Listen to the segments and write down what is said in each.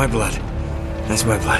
my blood. That's my blood.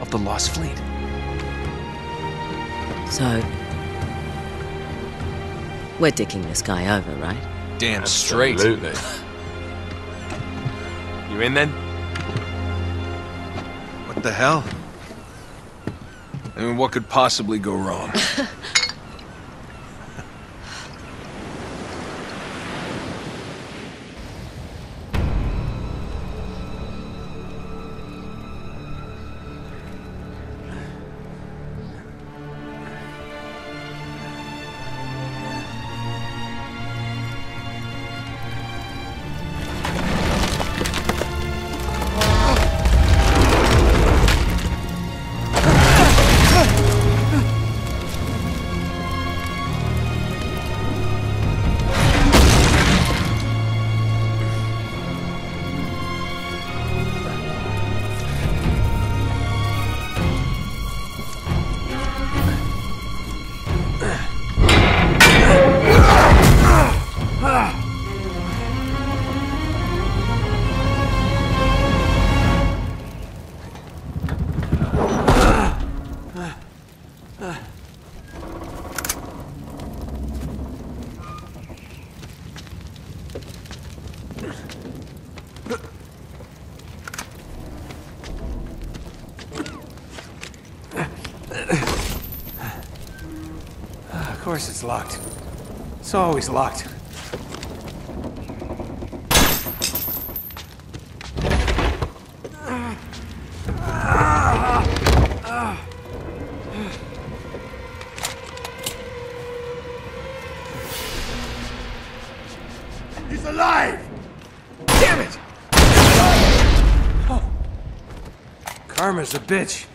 of the lost fleet. So, we're dicking this guy over, right? Damn straight. Absolutely. you in then? What the hell? I mean, what could possibly go wrong? course it's locked. It's always locked. He's alive! Damn it! Oh. Karma's a bitch.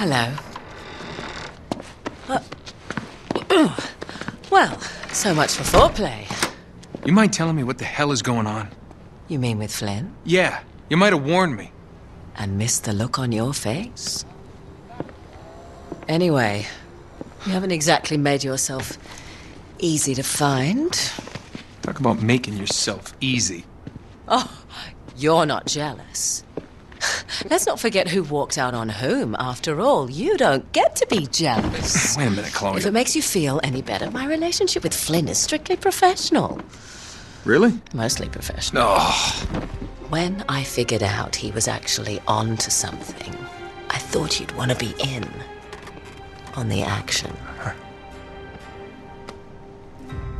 Hello. Uh, well, so much for foreplay. You mind telling me what the hell is going on? You mean with Flynn? Yeah, you might have warned me. And missed the look on your face? Anyway, you haven't exactly made yourself easy to find. Talk about making yourself easy. Oh, you're not jealous. Let's not forget who walked out on whom. After all, you don't get to be jealous. Wait a minute, Chloe. If it makes you feel any better, my relationship with Flynn is strictly professional. Really? Mostly professional. Oh, When I figured out he was actually on to something, I thought you'd want to be in on the action.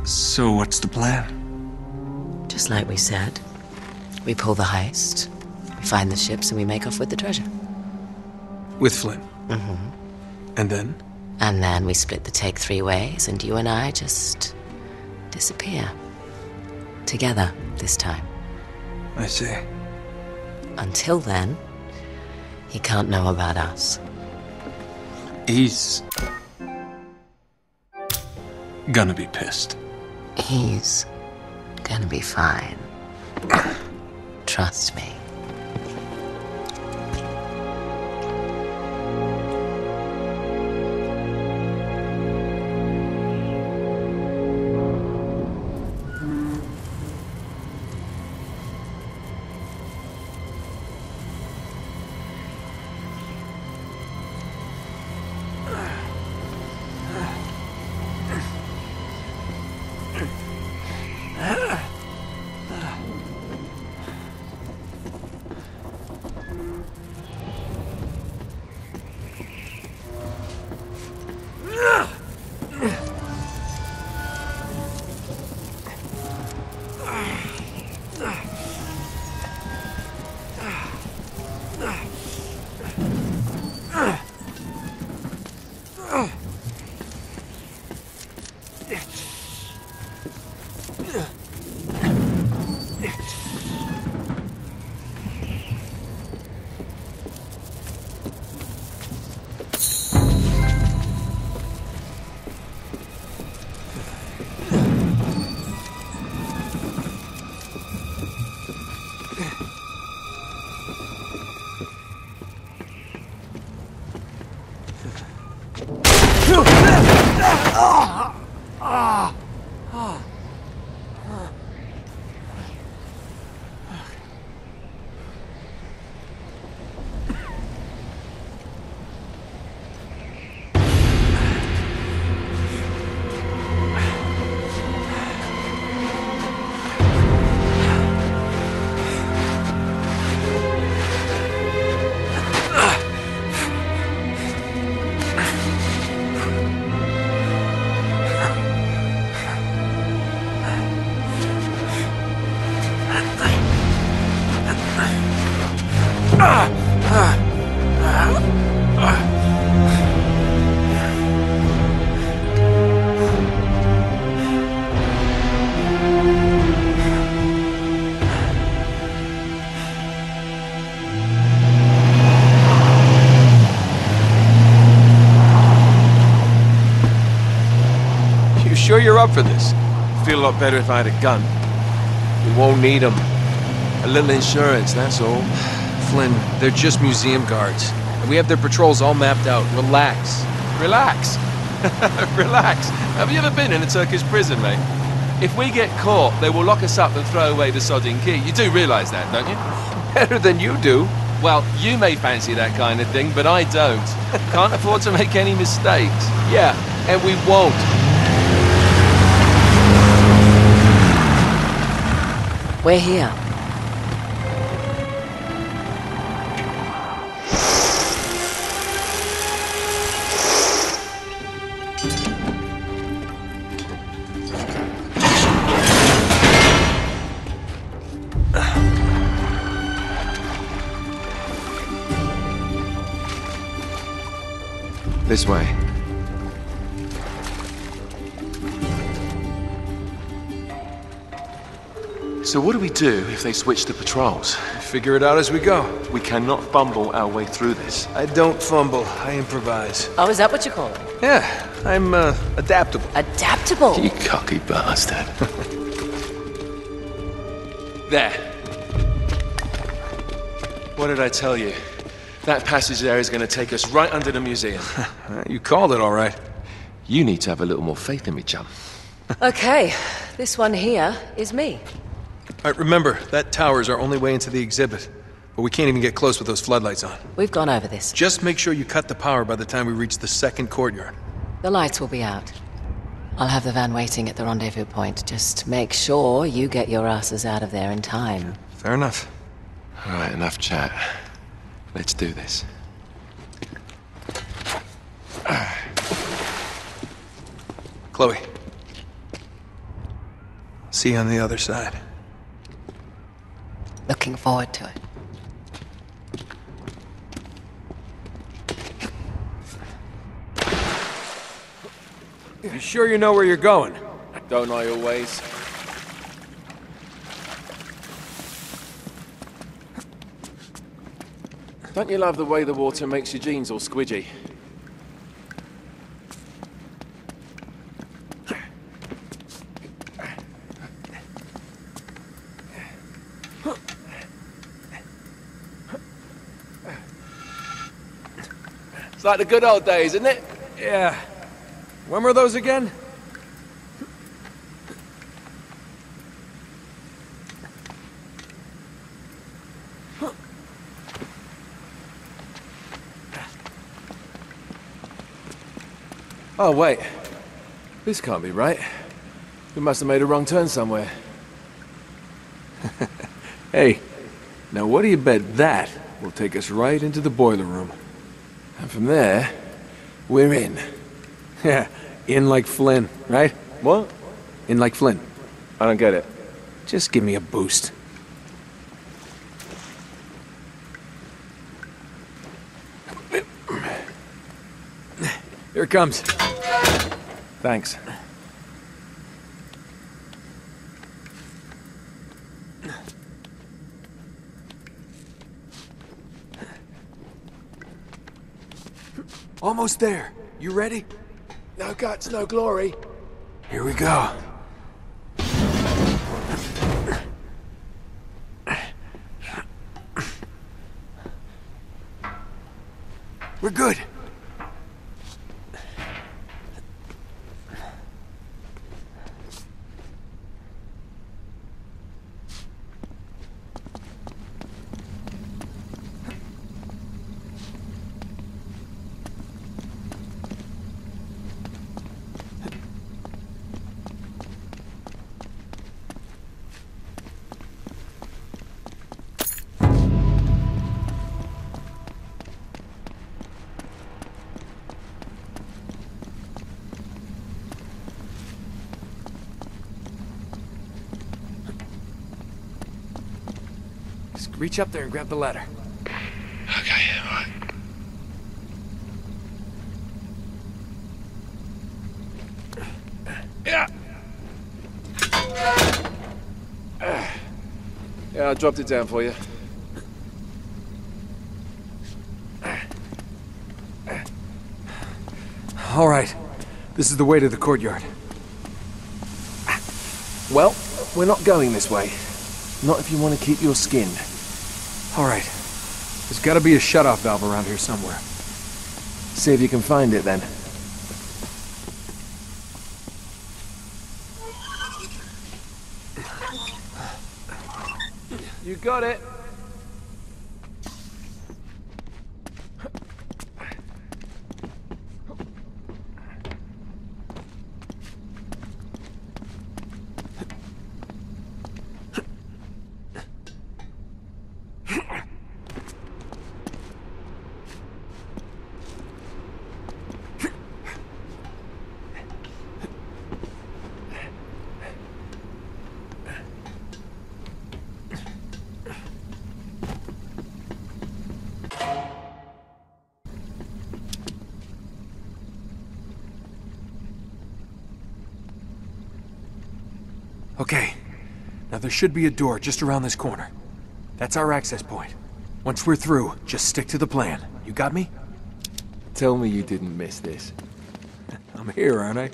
so what's the plan? Just like we said. We pull the heist, find the ships, and we make off with the treasure. With Flynn. Mm-hmm. And then? And then we split the take three ways, and you and I just disappear. Together this time. I see. Until then, he can't know about us. He's gonna be pissed. He's gonna be fine. Trust me. Up for this. Feel a lot better if I had a gun. We won't need 'em. A little insurance, that's all. Flynn, they're just museum guards. And we have their patrols all mapped out. Relax. Relax. Relax. Have you ever been in a Turkish prison, mate? If we get caught, they will lock us up and throw away the sodding key. You do realise that, don't you? Better than you do. Well, you may fancy that kind of thing, but I don't. Can't afford to make any mistakes. Yeah, and we won't. We're here. This way. So what do we do if they switch to patrols? Figure it out as we go. We cannot fumble our way through this. I don't fumble, I improvise. Oh, is that what you call it? Yeah, I'm uh, adaptable. Adaptable. You cocky bastard. there. What did I tell you? That passage there is going to take us right under the museum. You called it all right. You need to have a little more faith in me, chum. Okay, this one here is me. All right, remember, that tower is our only way into the exhibit. But we can't even get close with those floodlights on. We've gone over this. Just make sure you cut the power by the time we reach the second courtyard. The lights will be out. I'll have the van waiting at the rendezvous point. Just make sure you get your asses out of there in time. Fair enough. All right, enough chat. Let's do this. Chloe. See you on the other side. Looking forward to it. You sure you know where you're going? Don't I always? Don't you love the way the water makes your jeans all squidgy? It's like the good old days, isn't it? Yeah. When were those again? Oh, wait. This can't be right. We must have made a wrong turn somewhere. Hey, now what do you bet that will take us right into the boiler room? And from there, we're in. Yeah, in like Flynn, right? What? In like Flynn. I don't get it. Just give me a boost. Here it comes. Thanks. Almost there. You ready? No guts, no glory. Here we go. Reach up there and grab the ladder. Okay, alright. Yeah. Yeah, I dropped it down for you. All right. This is the way to the courtyard. Well, we're not going this way. Not if you want to keep your skin. All right. There's got to be a shut-off valve around here somewhere. See if you can find it then. You got it. Okay. Now there should be a door just around this corner. That's our access point. Once we're through, just stick to the plan. You got me? Tell me you didn't miss this. I'm here, aren't I?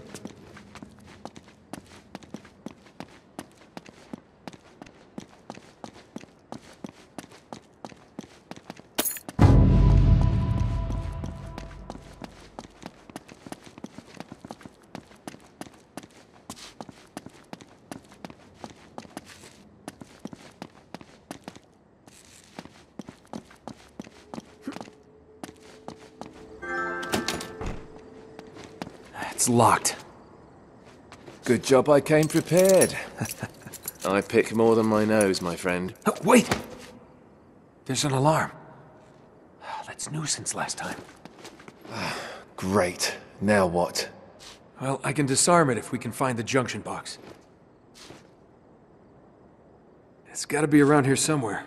It's locked. Good job I came prepared. I pick more than my nose, my friend. Oh, wait! There's an alarm. Ah, that's new since last time. Great. Now what? Well, I can disarm it if we can find the junction box. It's gotta be around here somewhere.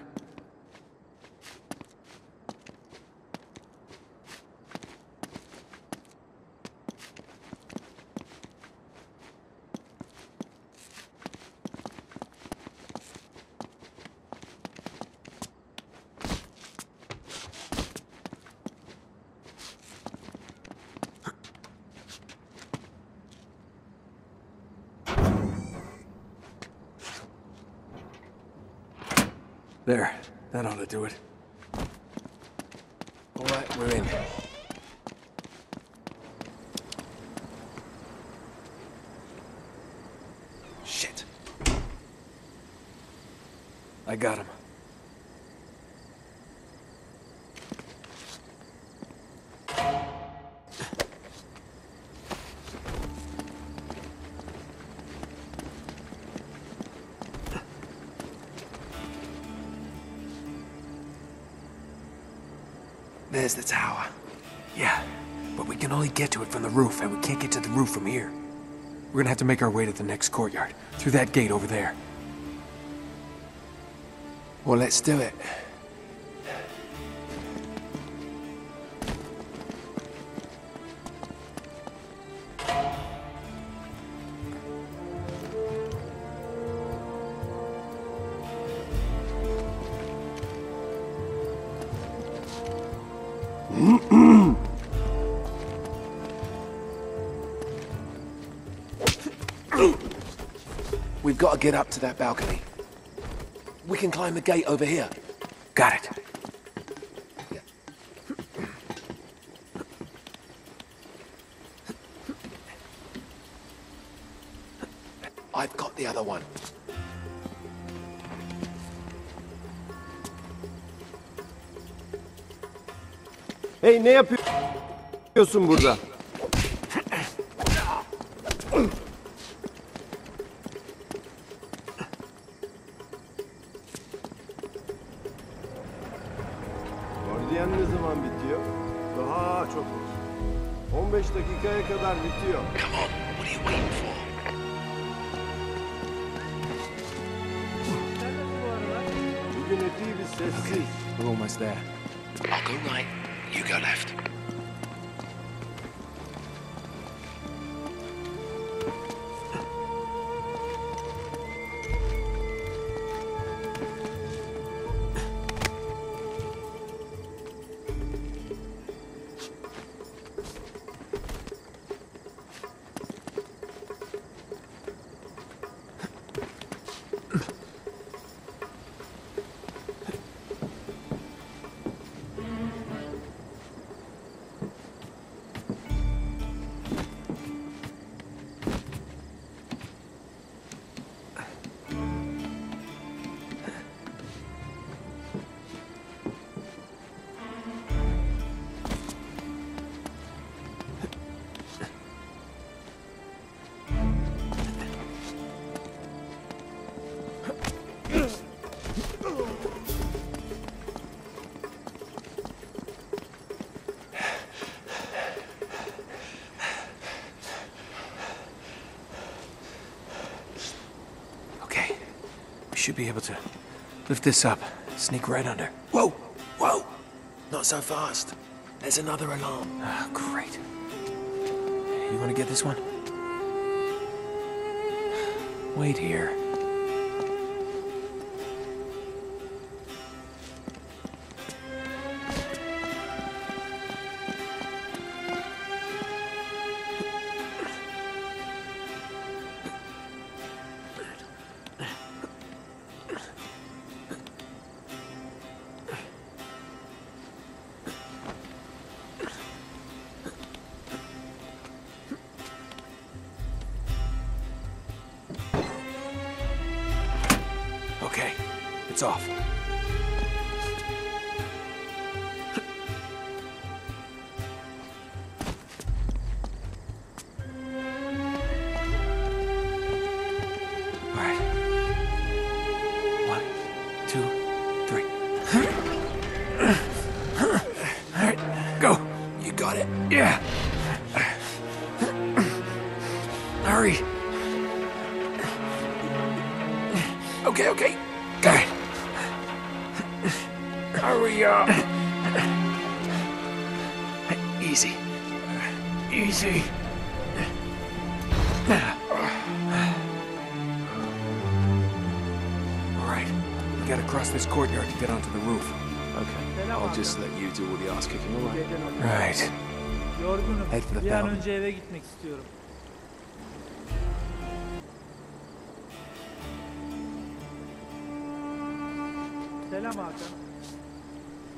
There. That ought to do it. All right, we're in. Shit. I got him. There's the tower. Yeah, but we can only get to it from the roof, and we can't get to the roof from here. We're gonna have to make our way to the next courtyard, through that gate over there. Well, let's do it. We've got to get up to that balcony. We can climb the gate over here. Got it. I've got the other one. Hey ne yapıyorsun burada? Bugün epey bir sessiz. We're almost there. I'll go right, you go left. Be able to lift this up, sneak right under. Whoa! Whoa! Not so fast. There's another alarm. Ah, great. You want to get this one? Wait here. Off. Önce eve gitmek istiyorum. Selam Hakan.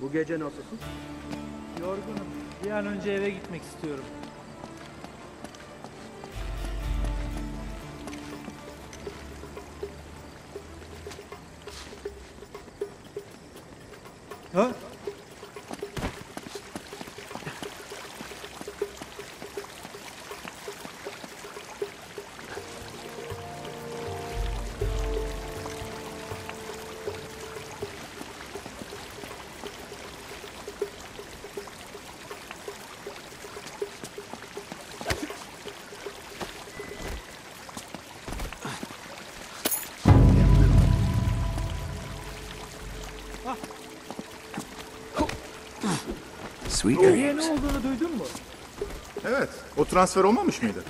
Bu gece nasılsın? Yorgunum. Bir an önce eve gitmek istiyorum. Sweet Niye ne dreams. olduğunu duydun mu? Evet, o transfer olmamış mıydı?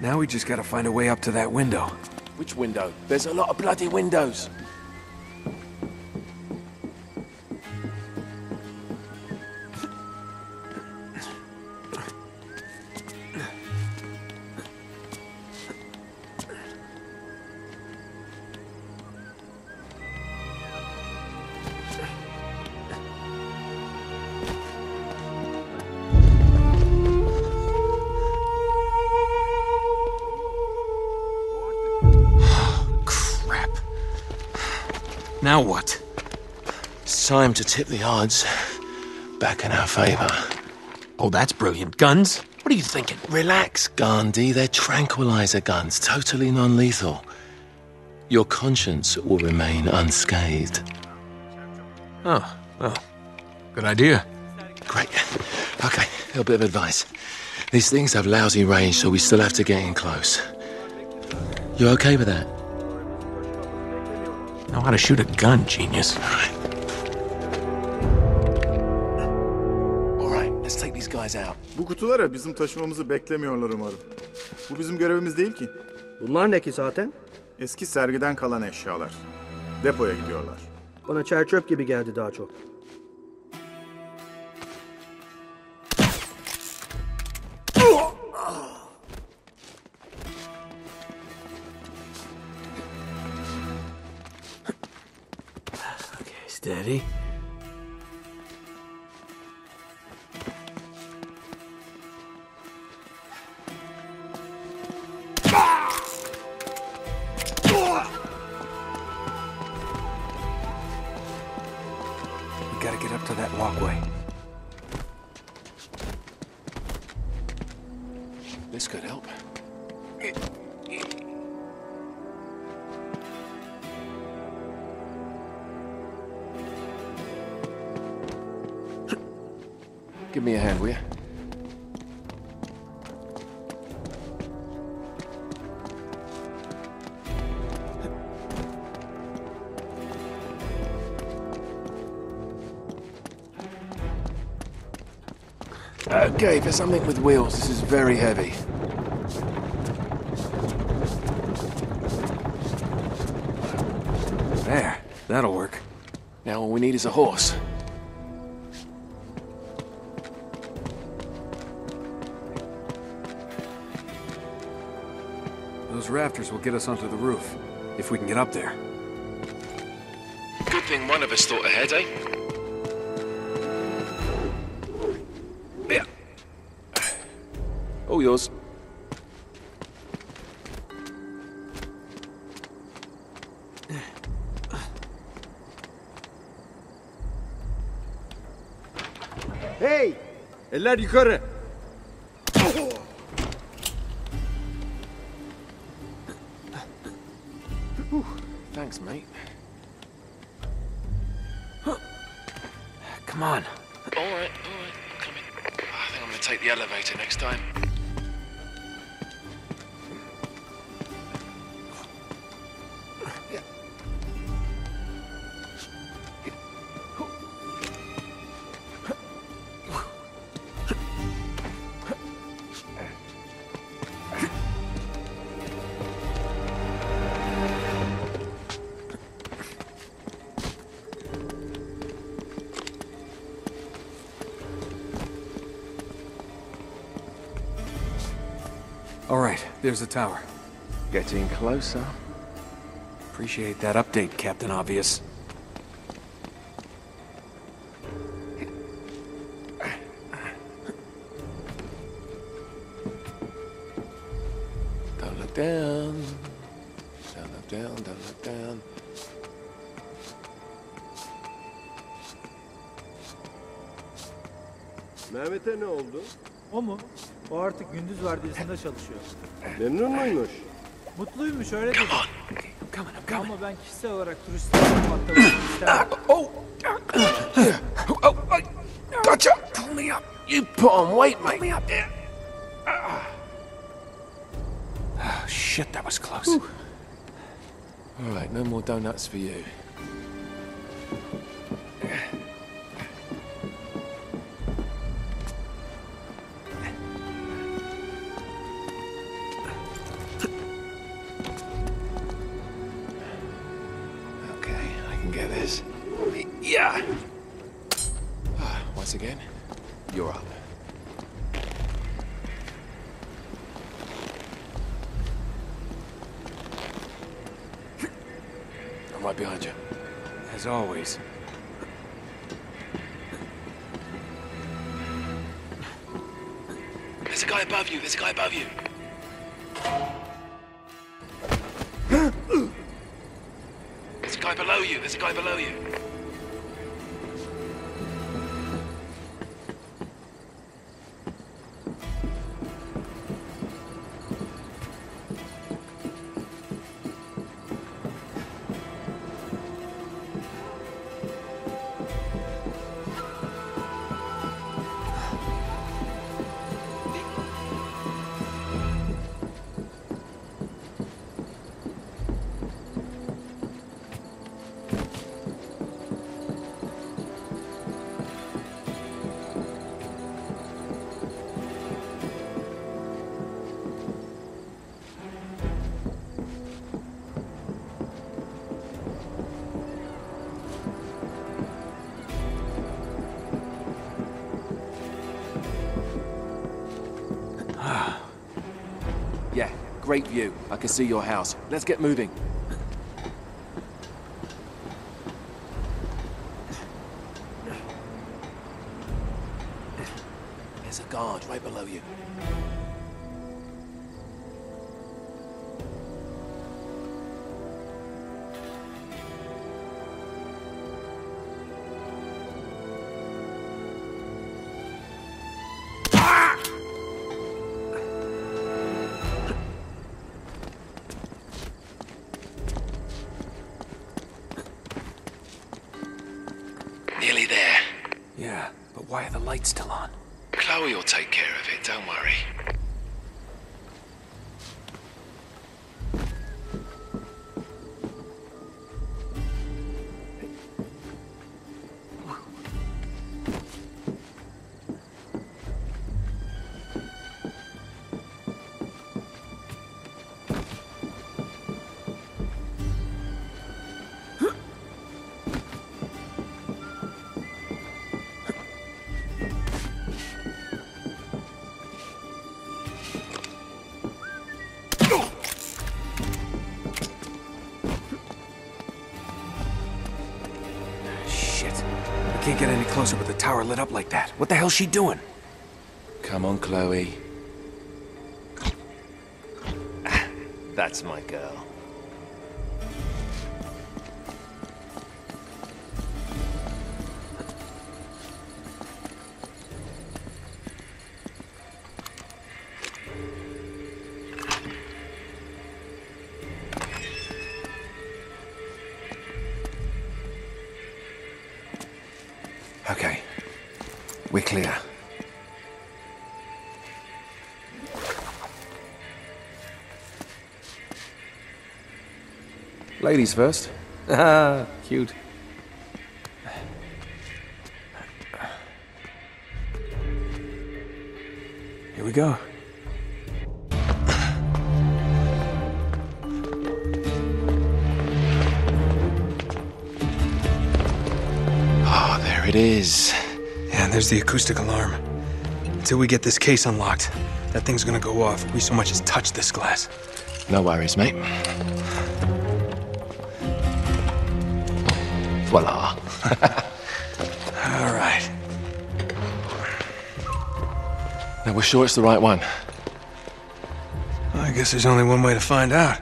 Now we just gotta find a way up to that window. Which window? There's a lot of bloody windows. Time to tip the odds back in our favor. Oh, that's brilliant. Guns? What are you thinking? Relax, Gandhi. They're tranquilizer guns, totally non lethal. Your conscience will remain unscathed. Oh, well, good idea. Great. Okay, a little bit of advice. These things have lousy range, so we still have to get in close. You okay with that? Know how to shoot a gun, genius. All right. Bu kutulara bizim taşımamızı beklemiyorlar umarım. Bu bizim görevimiz değil ki. Bunlar ne ki zaten? Eski sergiden kalan eşyalar. Depoya gidiyorlar. Bana çer çöp gibi geldi daha çok. Okay, steady. Okay, for something with wheels, this is very heavy. There, that'll work. Now all we need is a horse. Those rafters will get us onto the roof, if we can get up there. Good thing one of us thought ahead, eh? Hey! Eller yukarı. Thanks, mate. Come on. All right, all right. Come in. I think I'm gonna take the elevator next time. There's the tower. Getting closer. Appreciate that update, Captain Obvious. Vardiyasında çalışıyor. Memnun muymuş? Mutluymuş öyle dedi. Ama ben kişisel olarak turistlerle muhatap olmak istemem. Oh! Oh! I gotcha! Pull me up! You put on weight, mate! Pull me up there! Oh, shit, that was close. All right, no more donuts for you. As always. There's a guy above you. There's a guy above you. There's a guy below you. There's a guy below you. Great view. I can see your house. Let's get moving. There's a guard right below you. Tower lit up like that. What the hell's she doing? Come on, Chloe. That's my girl. Ladies first. Ah, cute. Here we go. Oh, there it is. Yeah, there's the acoustic alarm. Until we get this case unlocked, that thing's gonna go off if we so much as touch this glass. No worries, mate. Voila. All right. Now, we're sure it's the right one. I guess there's only one way to find out.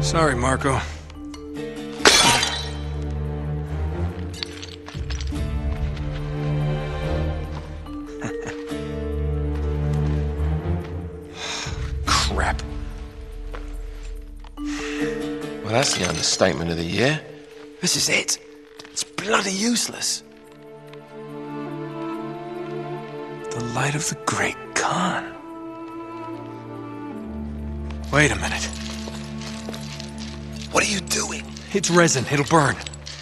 Sorry, Marco. Understatement of the year. This is it. It's bloody useless. The light of the Great Khan. Wait a minute. What are you doing? It's resin. It'll burn.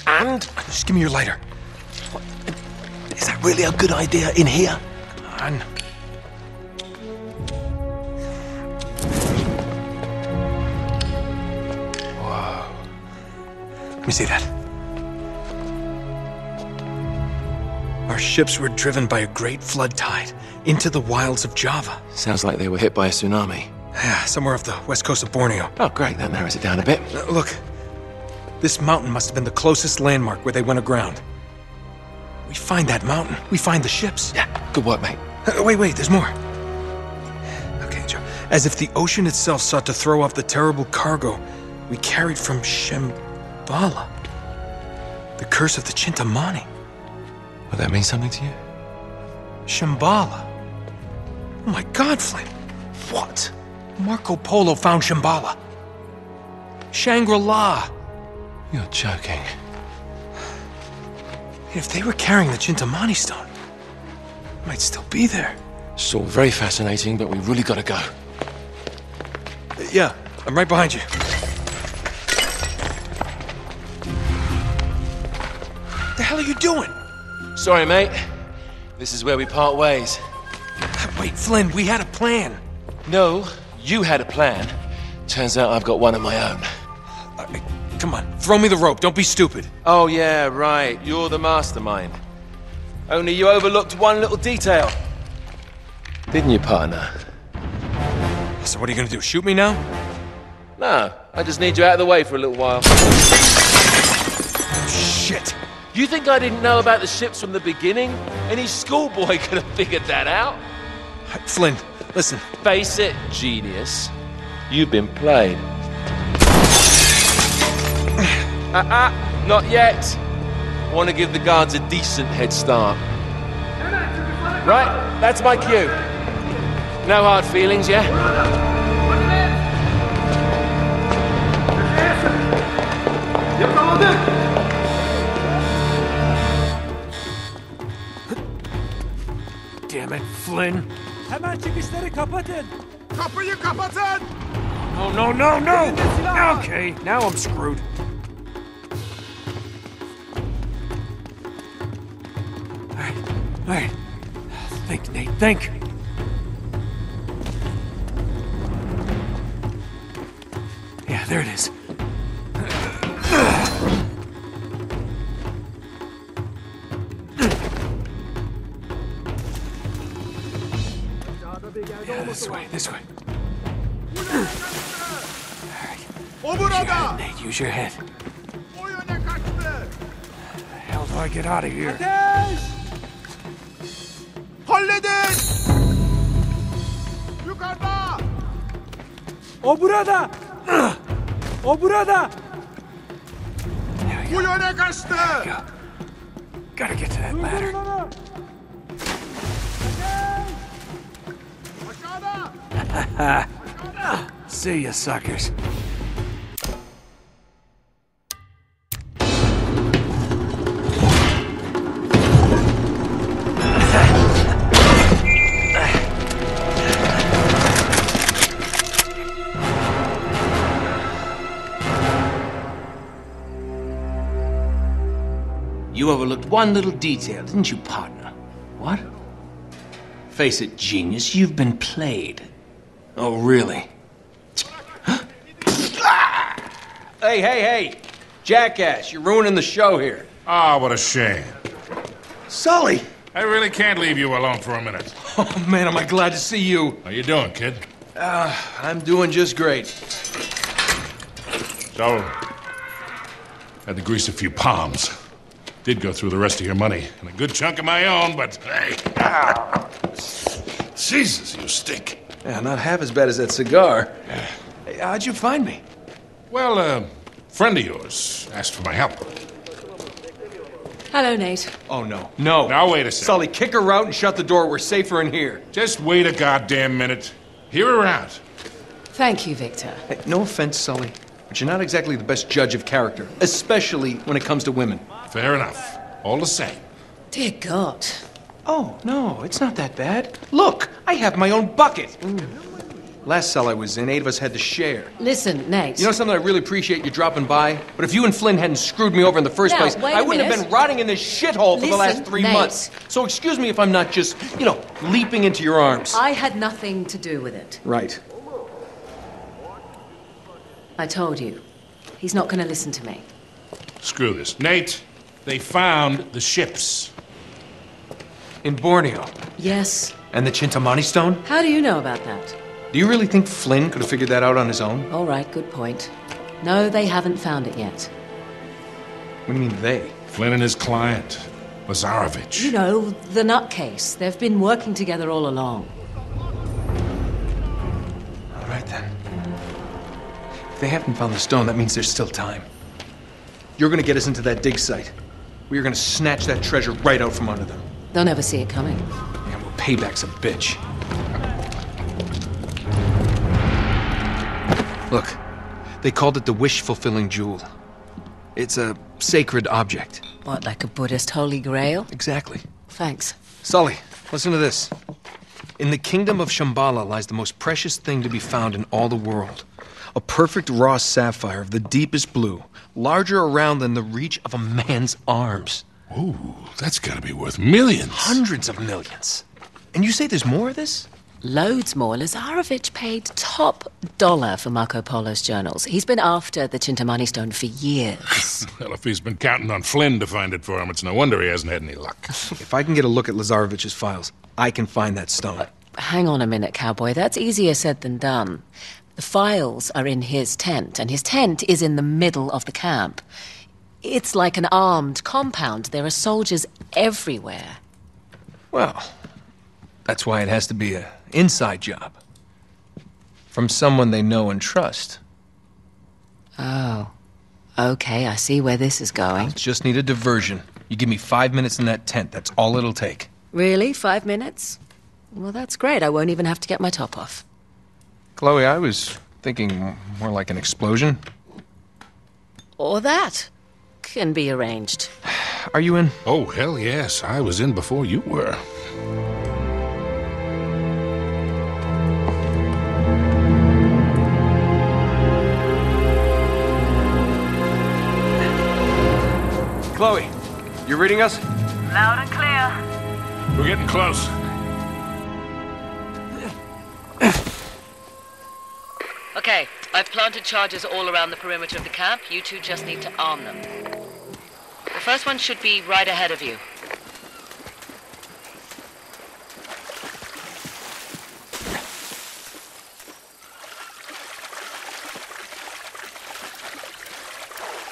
And? Just give me your lighter. Is that really a good idea in here? Come on. See that. Our ships were driven by a great flood tide into the wilds of Java. Sounds like they were hit by a tsunami. Yeah, somewhere off the west coast of Borneo. Oh, great. That narrows it down a bit. Uh, look, this mountain must have been the closest landmark where they went aground. We find that mountain, we find the ships. Yeah, good work, mate. Uh, wait, wait, there's more. Okay, Joe. As if the ocean itself sought to throw off the terrible cargo we carried from Shambhala. The curse of the Chintamani. Will that mean something to you? Shambhala. Oh my god, Flynn. What? Marco Polo found Shambhala. Shangri-La. You're joking. If they were carrying the Chintamani stone, it might still be there. It's all very fascinating, but we really gotta go. Yeah, I'm right behind you. Hell are you doing? Sorry, mate. This is where we part ways. Wait, Flynn, we had a plan. No, you had a plan. Turns out I've got one of my own. Uh, come on, throw me the rope. Don't be stupid. Oh, yeah, right. You're the mastermind. Only you overlooked one little detail. Didn't you, partner? So what are you gonna do? Shoot me now? No, I just need you out of the way for a little while. Shit. You think I didn't know about the ships from the beginning? Any schoolboy could have figured that out. Flynn, listen. Face it, genius. You've been played. Uh-uh, not yet. Want to give the guards a decent head start. Right, that's my cue. No hard feelings, yeah? Flynn. Hemen çıkışları kapatın. Kapıyı kapatın! No, no, no! Elinde. Okay, now I'm screwed. Alright, alright. Think, Nate, think. Use your head. O yöne kaçtı! How do I get out of here? Ateş! Halledin! Yukarıda! O burada. O burada. Bu yöne kaçtı! Gotta get to that oh, ladder. Aşağıda! See ya, suckers. One little detail, didn't you, partner? What? Face it, genius, you've been played. Oh, really? hey, hey, hey! Jackass, you're ruining the show here. Ah, what a shame. Sully! I really can't leave you alone for a minute. Oh, man, am I glad to see you. How you doing, kid? I'm doing just great. So, had to grease a few palms. Did go through the rest of your money and a good chunk of my own, but hey. Jesus, you stink. Yeah, not half as bad as that cigar. Hey, how'd you find me? Well, a friend of yours asked for my help. Hello, Nate. Oh, no. No. Now, wait a second. Sully, kick her out and shut the door. We're safer in here. Just wait a goddamn minute. Hear her out. Thank you, Victor. Hey, no offense, Sully, but you're not exactly the best judge of character, especially when it comes to women. Fair enough. All the same. Dear God. Oh, no, it's not that bad. Look, I have my own bucket. Last cell I was in, eight of us had to share. Listen, Nate. You know something? I really appreciate you dropping by. But if you and Flynn hadn't screwed me over in the first Now, place, I wouldn't have been rotting in this shithole for the last three Nate. months. So excuse me if I'm not just, you know, leaping into your arms. I had nothing to do with it. Right. I told you. He's not going to listen to me. Screw this. Nate, they found the ships. In Borneo. Yes. And the Chintamani stone? How do you know about that? Do you really think Flynn could have figured that out on his own? All right, good point. No, they haven't found it yet. What do you mean they? Flynn and his client, Lazarevich. You know, the nutcase. They've been working together all along. All right then. If they haven't found the stone, that means there's still time. You're gonna get us into that dig site. We are gonna snatch that treasure right out from under them. They'll never see it coming. And well, payback's a bitch. Look, they called it the wish fulfilling jewel. It's a sacred object. What, like a Buddhist holy grail? Exactly. Thanks. Sully, listen to this. In the kingdom of Shambhala lies the most precious thing to be found in all the world. A perfect raw sapphire of the deepest blue, larger around than the reach of a man's arms. Ooh, that's gotta be worth millions. Hundreds of millions. And you say there's more of this? Loads more. Lazarevich paid top dollar for Marco Polo's journals. He's been after the Chintamani stone for years. Well, if he's been counting on Flynn to find it for him, it's no wonder he hasn't had any luck. If I can get a look at Lazarevich's files, I can find that stone. Hang on a minute, cowboy. That's easier said than done. The files are in his tent, and his tent is in the middle of the camp. It's like an armed compound. There are soldiers everywhere. Well, that's why it has to be a inside job. From someone they know and trust. Oh. Okay, I see where this is going. Just need a diversion. You give me five minutes in that tent, that's all it'll take. Really? Five minutes? Well, that's great. I won't even have to get my top off. Chloe, I was thinking more like an explosion. Or that. Can be arranged. Are you in? Oh, hell yes. I was in before you were. Chloe, you're reading us? Loud and clear. We're getting close. Okay, I've planted charges all around the perimeter of the camp. You two just need to arm them. The first one should be right ahead of you.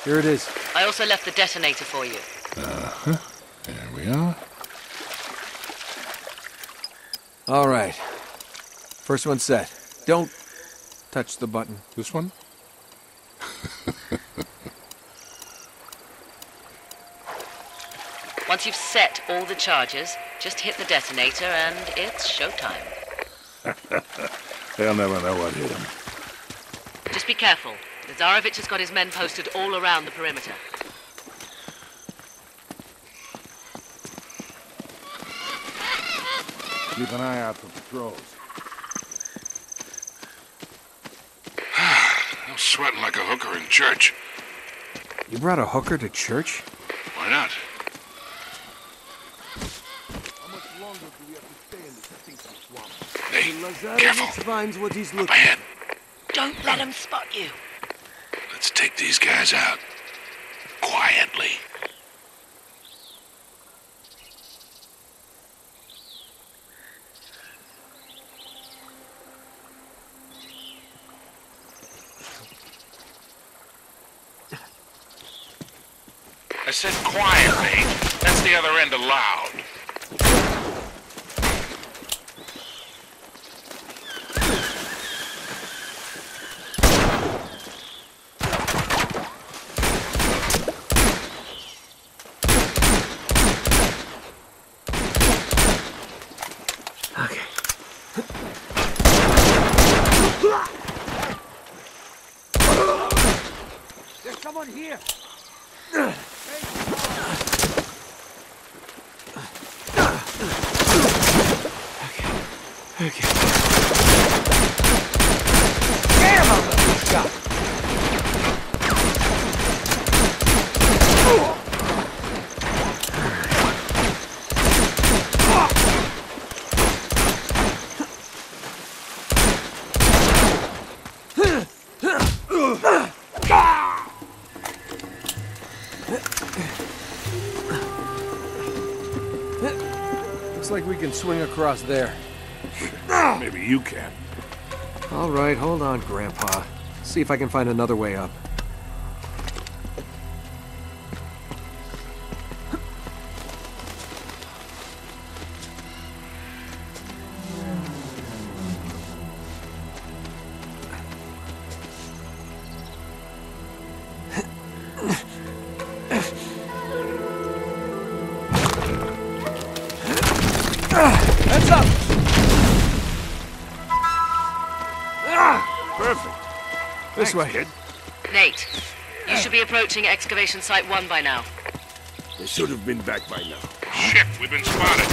Here it is. I also left the detonator for you. Uh-huh. There we are. All right. First one set. Don't touch the button. This one? Once you've set all the charges, just hit the detonator and it's showtime. They'll never know what hit them. Just be careful. Lazarevich has got his men posted all around the perimeter. Keep an eye out for patrols. Sweating like a hooker in church. You brought a hooker to church? Why not? how much longer do Hey, careful. finds what he's looking ahead. Don't let him spot you. Let's take these guys out. Quietly. I said quietly. That's the other end of loud. Swing across there. Maybe you can. All right, hold on, Grandpa. See if I can find another way up. This Thanks, way. Nate, you should be approaching excavation site one by now. They should have been back by now. Shit, we've been spotted.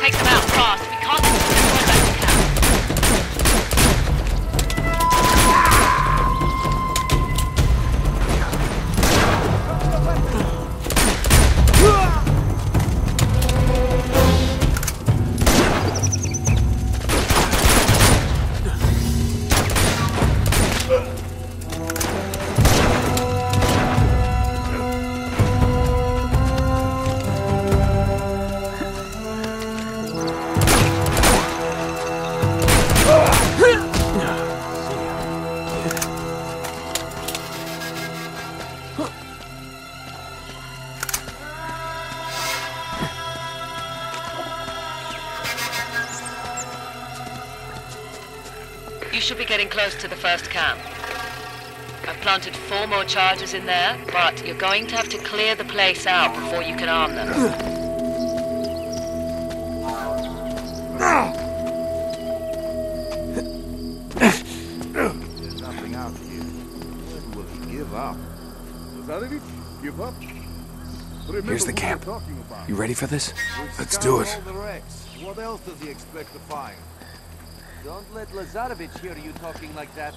Take them out fast. Close to the first camp. I've planted four more charges in there, but you're going to have to clear the place out before you can arm them. There's nothing out here. When will he give up? Lazarevich, give up? Remember Here's the camp. You ready for this? Let's do it. all the wrecks. What else does he expect to find? Don't let Lazarevich hear you talking like that.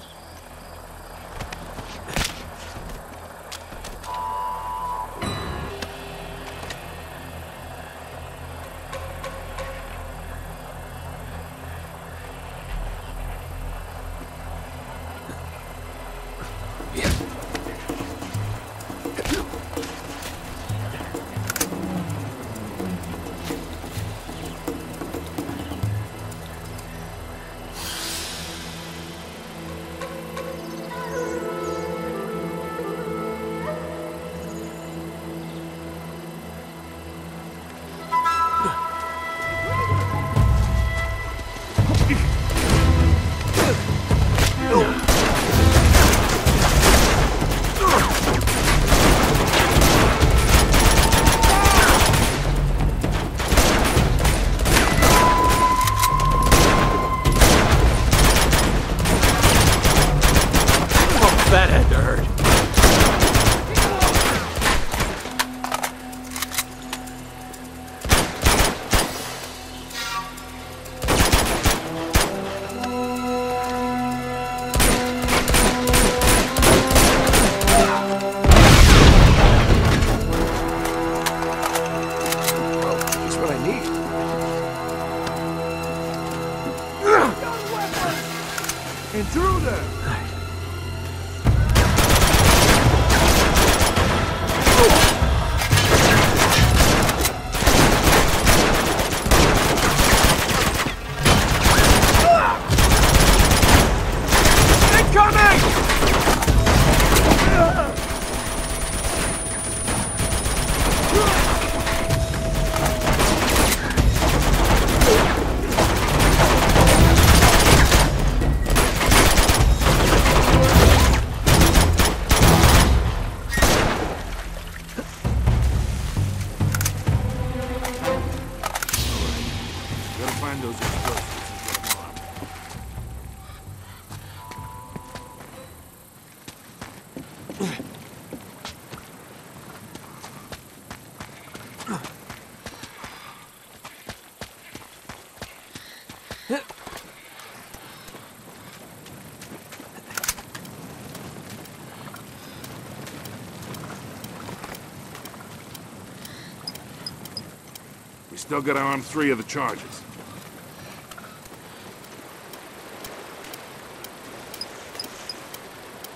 Still gotta arm three of the charges.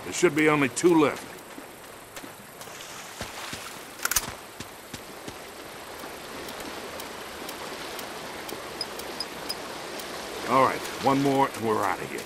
There should be only two left. All right, one more and we're out of here.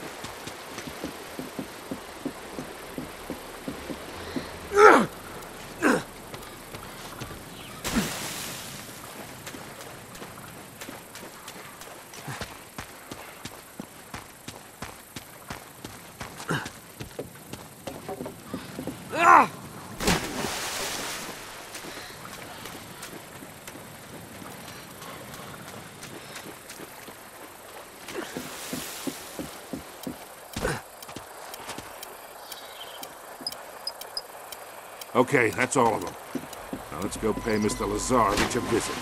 Okay, that's all of them. Now let's go pay Mr. Lazarevich a visit.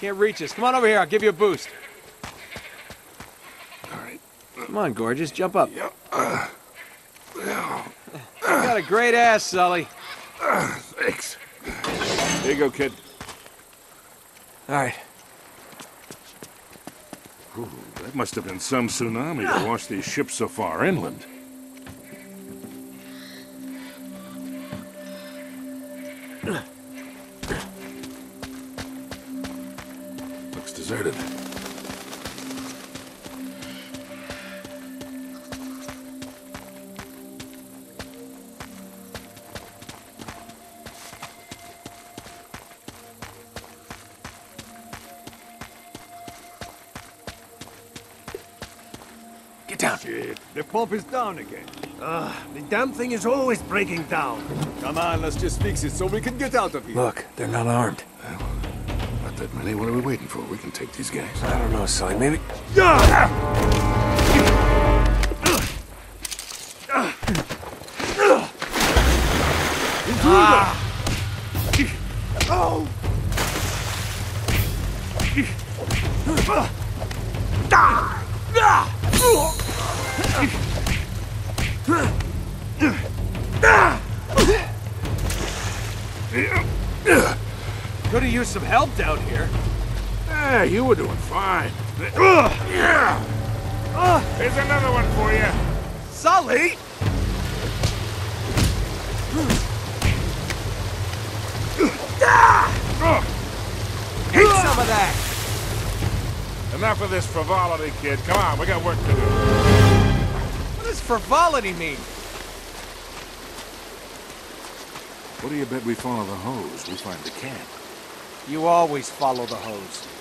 Can't reach us. Come on over here. I'll give you a boost. All right. Come on, gorgeous. Jump up. Yep. Uh, You got a great ass, Sully. uh, thanks. Here you go, kid. All right. Ooh, that must have been some tsunami to wash these ships so far inland. Looks deserted. Shit, is down again. Ah, the damn thing is always breaking down. Come on, let's just fix it so we can get out of here. Look, they're not armed. Not that many. What are we waiting for? We can take these guys. I don't know, Sully. Maybe. Intruder! Frivolity, kid. Come on, we got work to do. What does frivolity mean? What do you bet we follow the hose? We find the camp. You always follow the hose.